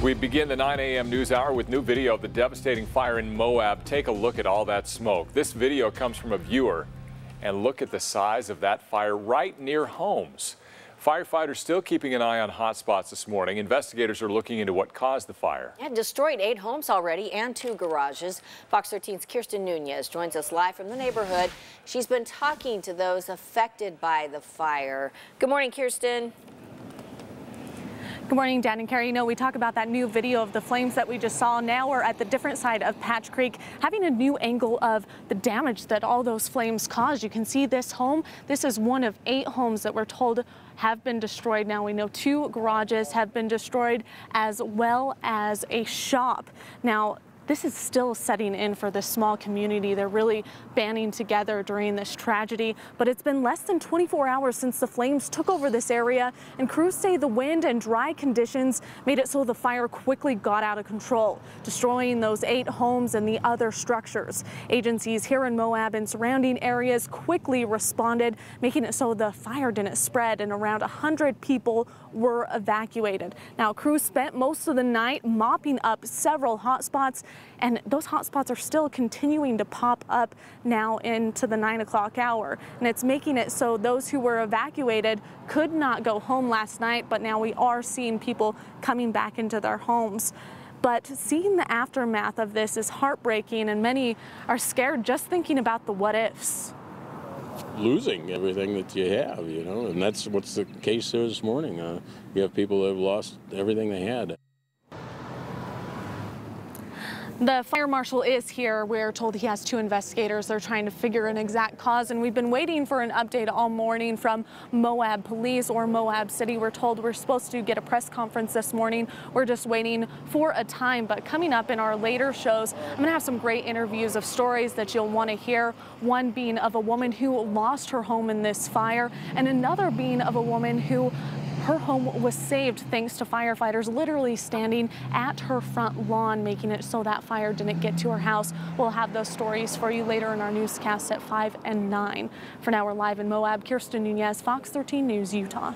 We begin the 9 a.m. news hour with new video of the devastating fire in Moab. Take a look at all that smoke. This video comes from a viewer, and look at the size of that fire right near homes. Firefighters still keeping an eye on hot spots this morning. Investigators are looking into what caused the fire. And destroyed eight homes already and two garages. Fox 13's Kiersten Nunez joins us live from the neighborhood. She's been talking to those affected by the fire. Good morning, Kiersten. Good morning, Dan and Carrie. You know, we talk about that new video of the flames that we just saw. Now we're at the different side of Pack Creek, having a new angle of the damage that all those flames caused. You can see this home. This is one of eight homes that we're told have been destroyed. Now we know two garages have been destroyed as well as a shop. Now, this is still setting in for this small community. They're really banding together during this tragedy, but it's been less than 24 hours since the flames took over this area, and crews say the wind and dry conditions made it so the fire quickly got out of control, destroying those eight homes and the other structures. Agencies here in Moab and surrounding areas quickly responded, making it so the fire didn't spread, and around 100 people were evacuated. Now, crews spent most of the night mopping up several hot spots and those hot spots are still continuing to pop up now into the 9 o'clock hour. And it's making it so those who were evacuated could not go home last night, but now we are seeing people coming back into their homes. But seeing the aftermath of this is heartbreaking, and many are scared just thinking about the what ifs losing everything that you have, you know, and that's what's the case there this morning. Uh, you have people that have lost everything they had. The fire marshal is here. We're told he has two investigators. They're trying to figure an exact cause, and we've been waiting for an update all morning from Moab Police or Moab City. We're told we're supposed to get a press conference this morning. We're just waiting for a time, but coming up in our later shows, I'm going to have some great interviews of stories that you'll want to hear. One being of a woman who lost her home in this fire, and another being of a woman who her home was saved thanks to firefighters literally standing at her front lawn, making it so that fire didn't get to her house. We'll have those stories for you later in our newscast at 5 and 9. For now, we're live in Moab. Kiersten Nunez, Fox 13 News, Utah.